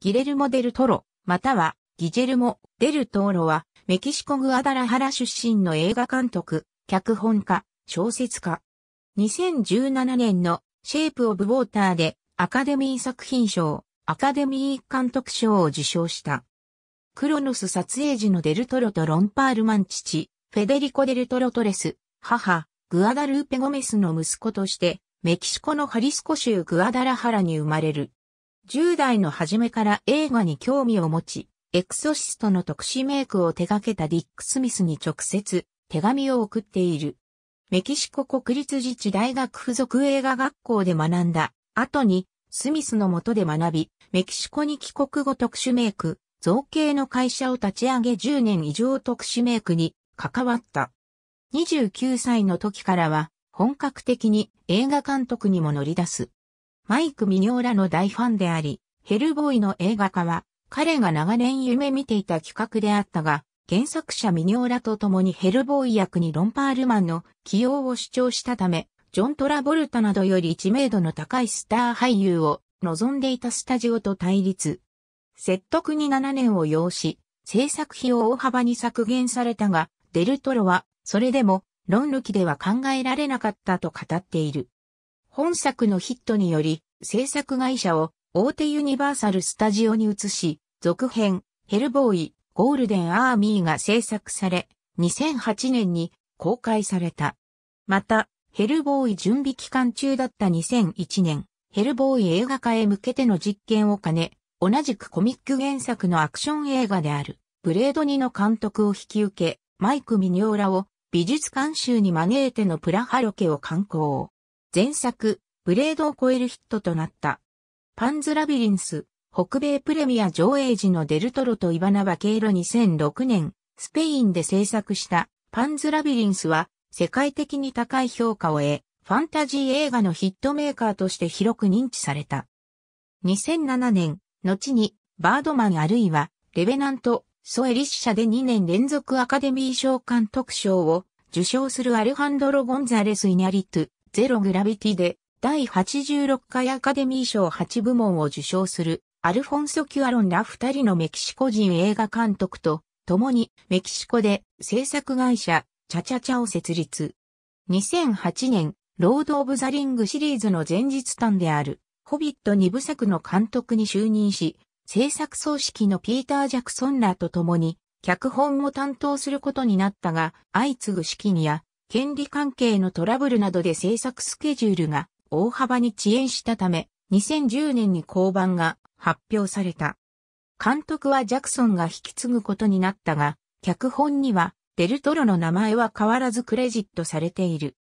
ギレルモ・デルトロ、またはギジェルモ・デルトーロはメキシコグアダラハラ出身の映画監督、脚本家、小説家。2017年のシェイプ・オブ・ウォーターでアカデミー作品賞、アカデミー監督賞を受賞した。クロノス撮影時のデルトロとロンパールマン父、フェデリコ・デルトロトレス、母、グアダルーペ・ゴメスの息子として、メキシコのハリスコ州グアダラハラに生まれる。10代の初めから映画に興味を持ち、エクソシストの特殊メイクを手掛けたディック・スミスに直接手紙を送っている。メキシコ国立自治大学附属映画学校で学んだ後にスミスの下で学び、メキシコに帰国後特殊メイク、造形の会社を立ち上げ10年以上特殊メイクに関わった。29歳の時からは本格的に映画監督にも乗り出す。マイク・ミニョーラの大ファンであり、ヘルボーイの映画化は彼が長年夢見ていた企画であったが、原作者ミニョーラと共にヘルボーイ役にロンパールマンの起用を主張したため、ジョン・トラボルタなどより知名度の高いスター俳優を望んでいたスタジオと対立。説得に7年を要し、制作費を大幅に削減されたが、デルトロは、それでも、論抜きでは考えられなかったと語っている。本作のヒットにより、制作会社を大手ユニバーサルスタジオに移し、続編、ヘルボーイ、ゴールデンアーミーが制作され、2008年に公開された。また、ヘルボーイ準備期間中だった2001年、ヘルボーイ映画化へ向けての実験を兼ね、同じくコミック原作のアクション映画である、ブレード2の監督を引き受け、マイク・ミニョーラを美術監修に招いてのプラハロケを敢行。前作、ブレードを超えるヒットとなった。パンズ・ラビリンス、北米プレミア上映時のデルトロとイバナ・バケロ2006年、スペインで制作したパンズ・ラビリンスは世界的に高い評価を得、ファンタジー映画のヒットメーカーとして広く認知された。2007年、後に、バードマンあるいは、レベナント、蘇えりし者で2年連続アカデミー賞監督賞を受賞するアルハンドロ・ゴンザレス・イニャリト、ゼロ・グラビティで第86回アカデミー賞8部門を受賞するアルフォンソ・キュアロンら二人のメキシコ人映画監督と共にメキシコで制作会社チャチャチャを設立。2008年、ロード・オブ・ザ・リングシリーズの前日譚である、ホビット2部作の監督に就任し、制作総指揮のピーター・ジャクソンらと共に、脚本を担当することになったが、相次ぐ資金や、権利関係のトラブルなどで制作スケジュールが大幅に遅延したため、2010年に降板が発表された。監督はジャクソンが引き継ぐことになったが、脚本にはデルトロの名前は変わらずクレジットされている。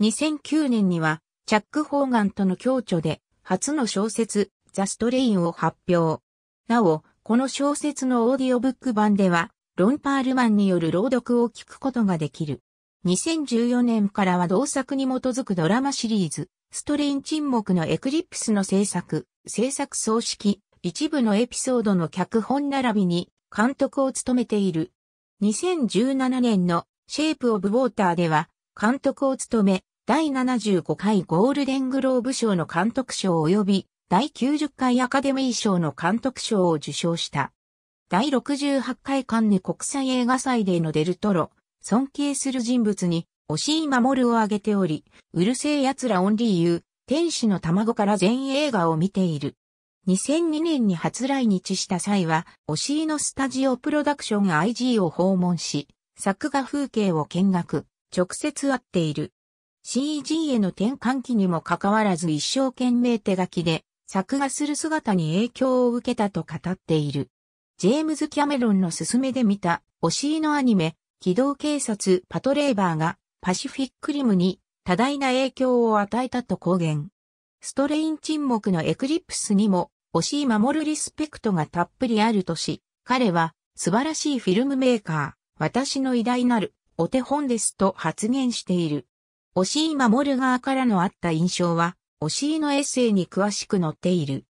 2009年には、チャック・ホーガンとの共著で、初の小説、ザ・ストレインを発表。なお、この小説のオーディオブック版では、ロンパールマンによる朗読を聞くことができる。2014年からは同作に基づくドラマシリーズ、ストレイン沈黙のエクリプスの制作、制作総指揮、一部のエピソードの脚本並びに監督を務めている。2017年のシェイプ・オブ・ウォーターでは監督を務め、第75回ゴールデングローブ賞の監督賞及び第90回アカデミー賞の監督賞を受賞した。第68回カンネ国際映画祭でのデルトロ、尊敬する人物に、押井守を挙げており、うるせえ奴らオンリーユー、天使の卵から全映画を見ている。2002年に初来日した際は、押井のスタジオプロダクション IG を訪問し、作画風景を見学、直接会っている。CG への転換期にもかかわらず一生懸命手書きで作画する姿に影響を受けたと語っている。ジェームズ・キャメロンの勧めで見た、推しのアニメ、機動警察パトレーバーがパシフィックリムに多大な影響を与えたと公言。ストレイン沈黙のエクリプスにも、推しい守るリスペクトがたっぷりあるとし、彼は素晴らしいフィルムメーカー、私の偉大なるお手本ですと発言している。押井守る側からのあった印象は、押井のエッセイに詳しく載っている。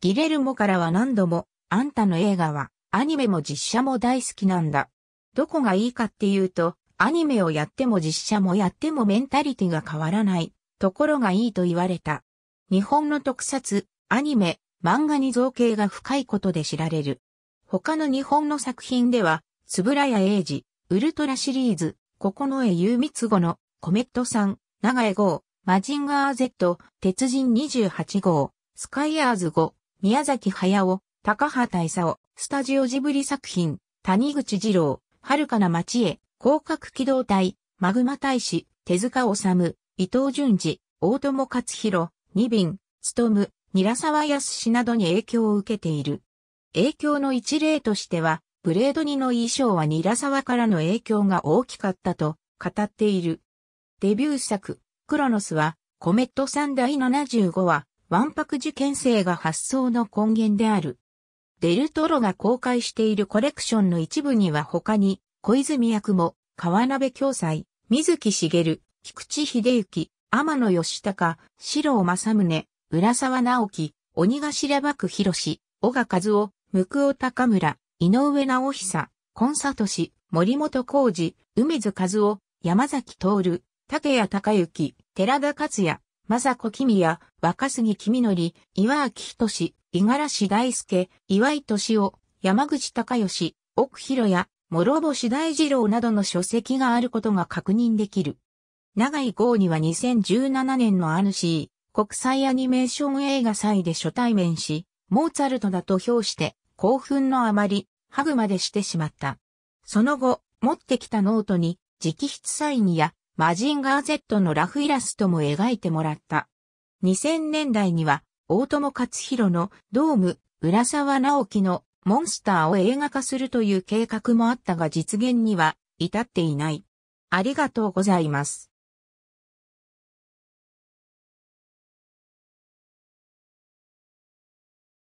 ギレルモからは何度も、あんたの映画は、アニメも実写も大好きなんだ。どこがいいかっていうと、アニメをやっても実写もやってもメンタリティが変わらない、ところがいいと言われた。日本の特撮、アニメ、漫画に造形が深いことで知られる。他の日本の作品では、つぶらや英二、ウルトラシリーズ、九重優光語のコメットさん、長江号、マジンガー Z、鉄人28号、スカイアーズ5、宮崎駿、高畑勲、スタジオジブリ作品、谷口二郎、遥かな街へ、広角機動隊、マグマ大使、手塚治虫、伊藤淳二、大友克弘、二便、務、韮沢康などに影響を受けている。影響の一例としては、ブレード2の衣装は韮沢からの影響が大きかったと語っている。デビュー作、クロノスは、コメット3第75話、ワンパク受験生が発想の根源である。デルトロが公開しているコレクションの一部には他に、小泉役も、川鍋京斎、水木しげる、菊池秀幸、天野義高、白尾正宗、浦沢直樹、鬼頭幕広、小賀和夫、向尾高村、井上直久、コ里氏、森本浩二、梅津和夫、山崎徹、竹谷隆之、寺田克也、正子君也、若杉君則、岩明仁、五十嵐大輔、岩井敏夫、山口隆義、奥広也、諸星大二郎などの書籍があることが確認できる。長井豪には2017年のアヌシー、国際アニメーション映画祭で初対面し、モーツァルトだと評して、興奮のあまり、ハグまでしてしまった。その後、持ってきたノートに、直筆サインや、マジンガー Z のラフイラストも描いてもらった。2000年代には、大友克洋の童夢、浦沢直樹のモンスターを映画化するという計画もあったが実現には至っていない。ありがとうございます。